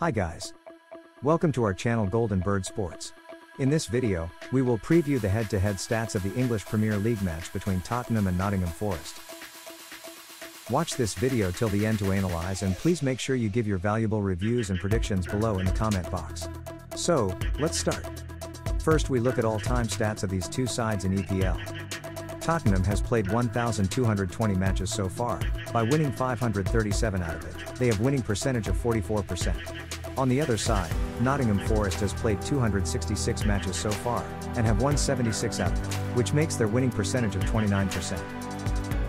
Hi guys. Welcome to our channel Golden Bird Sports. In this video, we will preview the head-to-head stats of the English Premier League match between Tottenham and Nottingham Forest. Watch this video till the end to analyze and please make sure you give your valuable reviews and predictions below in the comment box. So, let's start. First we look at all-time stats of these two sides in EPL. Tottenham has played 1,220 matches so far, by winning 537 out of it. They have winning percentage of 44%. On the other side, Nottingham Forest has played 266 matches so far, and have won 76 out of it, which makes their winning percentage of 29%.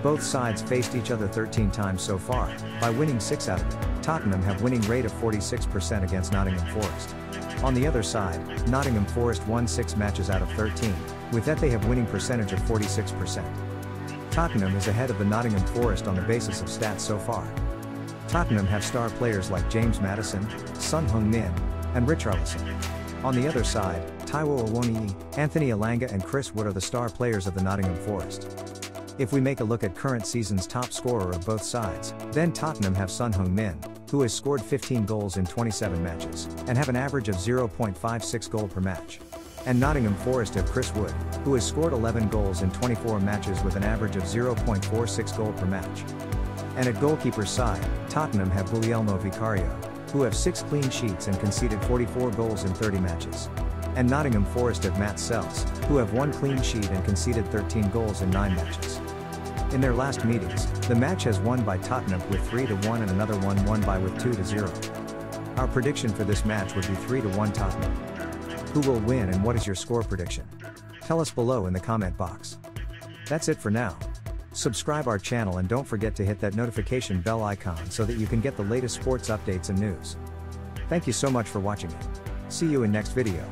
Both sides faced each other 13 times so far, by winning 6 out of it. Tottenham have winning rate of 46% against Nottingham Forest. On the other side, Nottingham Forest won 6 matches out of 13, with that they have winning percentage of 46%. Tottenham is ahead of the Nottingham Forest on the basis of stats so far. Tottenham have star players like James Maddison, Sun Hung Min, and Richarlison. On the other side, Taiwo Awoniyi, Anthony Elanga and Chris Wood are the star players of the Nottingham Forest. If we make a look at current season's top scorer of both sides, then Tottenham have Son Heung-min, who has scored 15 goals in 27 matches, and have an average of 0.56 goal per match. And Nottingham Forest have Chris Wood, who has scored 11 goals in 24 matches with an average of 0.46 goal per match. And at goalkeeper's side, Tottenham have Guglielmo Vicario, who have 6 clean sheets and conceded 44 goals in 30 matches. And Nottingham Forest have Matz Sels, who have 1 clean sheet and conceded 13 goals in 9 matches. In their last meetings, the match has won by Tottenham with 3 to 1 and another one won by with 2 to 0. Our prediction for this match would be 3 to 1 Tottenham. Who will win and what is your score prediction? Tell us below in the comment box. That's it for now. Subscribe our channel and don't forget to hit that notification bell icon so that you can get the latest sports updates and news. Thank you so much for watching it. See you in next video.